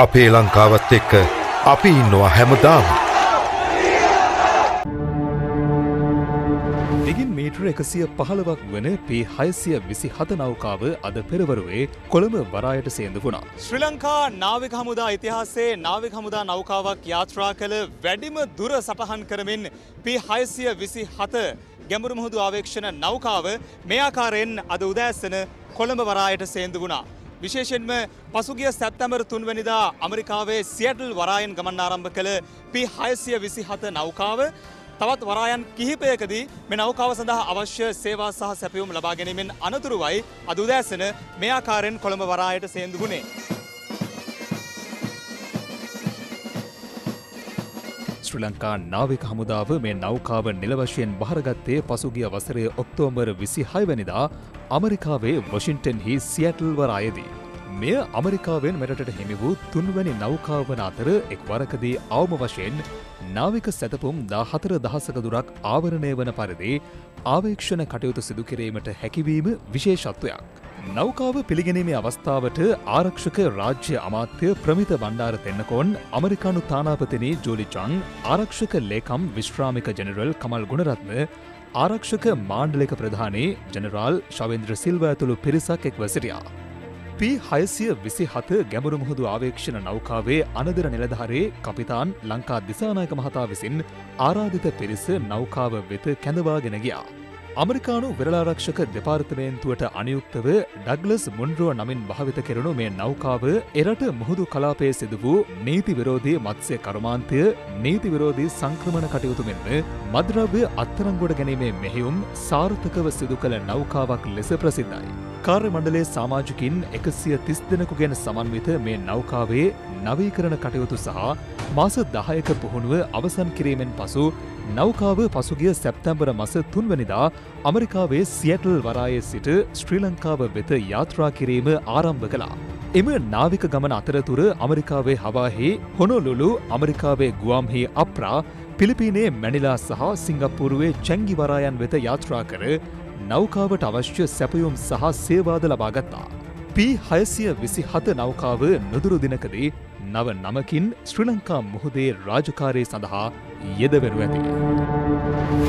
අපේ ලංකාවත් එක්ක අපි ඉන්නවා හැමදාම. දිගින් මීටර එකසිය පහළවක් වන පේ හයසිය විසි හත නෞකාව අද පෙරවරුවේ කොළඹ වරායට සේඳ වුණා. ශ්‍රී ලංකා නාවික හමුදා ඉතිහාසේ නාවික හමුදා නෞකාවක් යාත්‍රා කළ වැඩිම දුර සටහන් කරමින් පී හයසිය විසි හත ගැඹුරු මුහුදු ආවේක්ෂණ නෞකාව මේ ආකාරයෙන් අද උදෑසන කොළඹ වරායට සේන්දු වුණා. විශේෂෙන්ම පසුගිය සැප්තැම්බර් තුන්වැනිදා ඇමරිකාවේ සියටල් වරායෙන් ගමන් ආරම්භ කළ පී හයසිය විසි හත නෞකාව තවත් වරායන් කිහිපයකදී මේ නෞකාව සඳහා අවශ්‍ය සේවා සහ සැපයුම් ලබා ගැනීමෙන් අනතුරුවයි අද උදෑසන මේ ආකාරයෙන් කොළඹ වරායට සේන්දු වුණේ. ශ්‍රී ලංකා නාවික හමුදාව මේ නෞකාව නිල වශයෙන් භාරගත්තේ පසුගිය වසරේ ඔක්තෝබර් විසි හයවැනිදා අමරිකාවේ වොෂින්ටන්හි සියටල් වරායේදී. මෙය අමරිකාවෙන් මෙරටට හිමි වූ තුන්වැනි නෞකාව වන අතර එක් වරකදී අවම වශයෙන් නාවික සැතපුම් දා හතර දහසක දුරක් ආවරණය වන පරිදි ආවේක්ෂණ කටයුතු සිදුකිරීමට හැකිවීම විශේෂත්වයක්. නෞකාව පිළිගැනීමේ අවස්ථාවට ආරක්ෂක රාජ්‍ය අමාත්‍ය ප්‍රමිත බණ්ඩාර දෙන්නකොන් අමරිකානු තානාපතිනී ජෝලිචං ආරක්ෂක ලේකම් විශ්‍රාමික ජනරල් කමල් ගුණරත්න ආරක්ෂක මාණ්ඩලක ප්‍රධානී ජනරාල් ශවෙන්ද්‍ර සිල්ව ඇතුළු පිරිසක් එක්ව සිටියා. පී හයසිය විසි හත ගැඹුරු මුහුදු ආවේක්ෂණ නෞකාවේ අනදර නිලධහරේ කපිතාන් ලංකා දිසානායක මහතා විසින් ආරාධිත පිරිස නෞකාව වෙත කැඳවාගෙන ගියා. අමරිකානු විරලාරක්ෂක දෙපාර්තමේන්තුවට අනියුක්තව ඩග්ලස් මුන්රුව නමින් භාවිත කෙරුණු මේ නෞකාව එරට මුහුදු කලාපය සිදු වූ නීති විරෝධී මත්ස්‍ය කරුමාන්තය නීති විරෝධී සංක්‍රමණ කටයුතු මෙන්ම මද්‍රව්‍ය අත්තරංගොඩ ගැනීමේ මෙහෙයුම් සාර්ථකව සිදු කළ නෞකාවක් ලෙස ප්‍රසිද්ධයි. කාර්ය මණ්ඩලේ සාමාජිකින් එකසිය තිස් දෙනෙකු ගැන සමන්විත මේ නෞකාවේ නවීකරණ කටයුතු සහ මාස දහයක පුහුණුව අවසන් කිරීමෙන් පසු නෞකාව පසුගිය සැප්තැම්බර මස තුන්වනිදා අමරිකාවේ සියටල් වරායේ සිට ශ්‍රී ලංකාව වෙත යාත්‍රා කිරීම ආරම්භ කළා. එම නාවික ගමන අතරතුර අමරිකාවේ හවාහි හොනොලුලු අමරිකාවේ ගුවම්හි අප්‍රා පිලිපීනේ මැනිලා සහ සිංගප්පුරුවේ චැංගි වරායන් වෙත යාත්‍රා කර නෞකාවට අවශ්‍ය සැපයුම් සහ සේවාද ලබාගත්තා. පී හයසිය විසි හත නෞකාව නොදුරු දිනකදී නව නමකින් ශ්‍රී ලංකා මුහුදේ රාජකාරය සඳහා යෙදවරු ඇති.